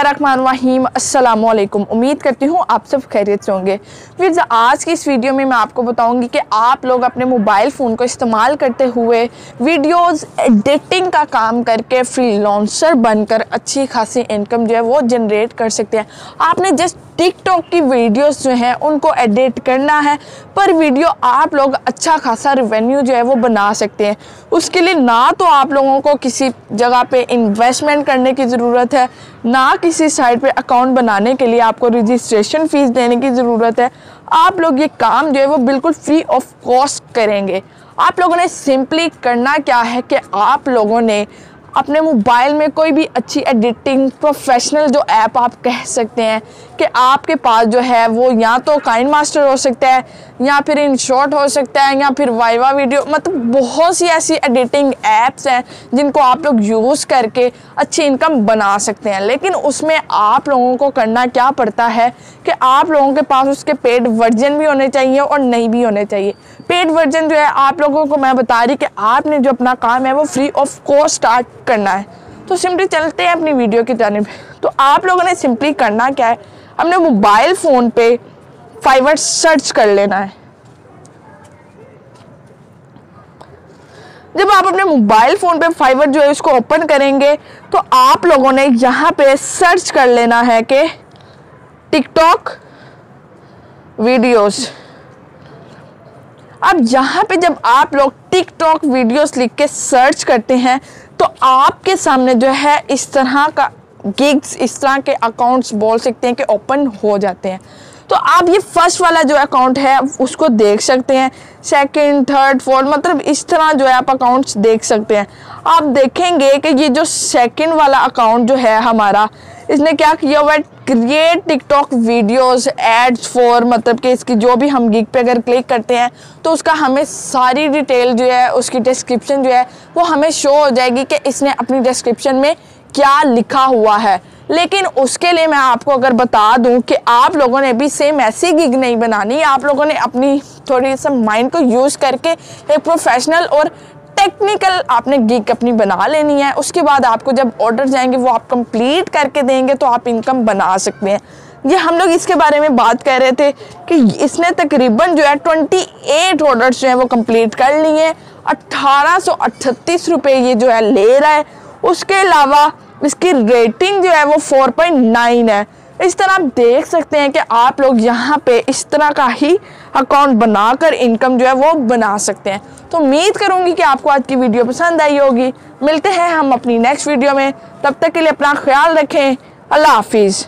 बिस्मिल्लाहिर्रहमानिर्रहीम अस्सलाम वालेकुम उम्मीद करती हूँ आप सब खैरियत से होंगे। फिर आज की इस वीडियो में मैं आपको बताऊँगी कि आप लोग अपने मोबाइल फ़ोन को इस्तेमाल करते हुए वीडियोस एडिटिंग का काम करके फ्रीलांसर बनकर अच्छी खासी इनकम जो है वो जनरेट कर सकते हैं। आपने जस्ट टिकटॉक की वीडियोस जो हैं, उनको एडिट करना है, पर वीडियो आप लोग अच्छा खासा रिवेन्यू जो है वो बना सकते हैं। उसके लिए ना तो आप लोगों को किसी जगह पे इन्वेस्टमेंट करने की ज़रूरत है, ना किसी साइट पे अकाउंट बनाने के लिए आपको रजिस्ट्रेशन फ़ीस देने की ज़रूरत है। आप लोग ये काम जो है वो बिल्कुल फ्री ऑफ़ कॉस्ट करेंगे। आप लोगों ने सिंपली करना क्या है कि आप लोगों ने अपने मोबाइल में कोई भी अच्छी एडिटिंग प्रोफेशनल जो ऐप आप कह सकते हैं कि आपके पास जो है वो या तो काइन मास्टर हो सकता है या फिर इन शॉर्ट हो सकता है, या फिर वाइवा वीडियो मतलब बहुत सी ऐसी एडिटिंग ऐप्स हैं जिनको आप लोग यूज़ करके अच्छी इनकम बना सकते हैं। लेकिन उसमें आप लोगों को करना क्या पड़ता है कि आप लोगों के पास उसके पेड वर्जन भी होने चाहिए और नहीं भी होने चाहिए। पेड वर्जन जो है, आप लोगों को मैं बता रही कि आपने जो अपना काम है वो फ्री ऑफ़ कॉस्ट स्टार्ट करना है। तो सिंपली चलते हैं अपनी वीडियो की जानब तो आप लोगों ने सिंपली करना क्या है? अपने मोबाइल फ़ोन पे फाइवर सर्च कर लेना है। जब आप अपने मोबाइल फ़ोन पे फाइवर जो है उसको ओपन करेंगे तो आप लोगों ने यहाँ पे सर्च कर लेना है कि टिकटॉक वीडियोस। अब यहाँ पे जब आप लोग टिकटॉक वीडियोस लिख के सर्च करते हैं तो आपके सामने जो है इस तरह का गिग्स, इस तरह के अकाउंट्स बोल सकते हैं कि ओपन हो जाते हैं। तो आप ये फ़र्स्ट वाला जो अकाउंट है, उसको देख सकते हैं। सेकंड थर्ड फोर्थ मतलब इस तरह जो है आप अकाउंट्स देख सकते हैं। आप देखेंगे कि ये जो सेकंड वाला अकाउंट जो है हमारा, इसने क्या किया हुआ है? Create TikTok videos ads for मतलब कि इसकी जो भी हम गिग पे अगर क्लिक करते हैं तो उसका हमें सारी डिटेल जो है, उसकी डिस्क्रिप्शन जो है, वो हमें शो हो जाएगी कि इसने अपनी डिस्क्रिप्शन में क्या लिखा हुआ है। लेकिन उसके लिए मैं आपको अगर बता दूँ कि आप लोगों ने भी सेम ऐसी गिग नहीं बनानी। आप लोगों ने अपनी थोड़ी सा माइंड को यूज़ करके एक प्रोफेशनल और टेक्निकल आपने गिग अपनी बना लेनी है। उसके बाद आपको जब ऑर्डर जाएँगे, वो आप कंप्लीट करके देंगे तो आप इनकम बना सकते हैं। ये हम लोग इसके बारे में बात कर रहे थे कि इसने तकरीबन जो है ट्वेंटी एट ऑर्डर्स जो है वो कंप्लीट कर लिए अट्ठारह सौ अट्ठतीस रुपये ये जो है ले रहा है। उसके अलावा इसकी रेटिंग जो है वो 4.9 है। इस तरह आप देख सकते हैं कि आप लोग यहाँ पे इस तरह का ही अकाउंट बनाकर इनकम जो है वो बना सकते हैं। तो उम्मीद करूँगी कि आपको आज की वीडियो पसंद आई होगी। मिलते हैं हम अपनी नेक्स्ट वीडियो में। तब तक के लिए अपना ख्याल रखें। अल्लाह हाफिज़।